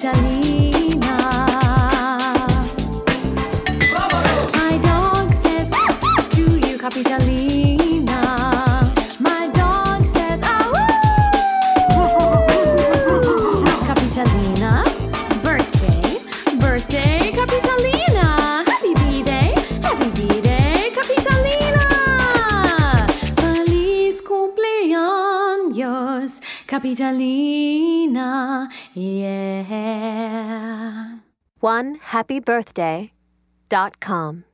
Capitalina. My dog says, "Do you, Capitalina. yours, Capitalina, yeah. One happy birthday dot com.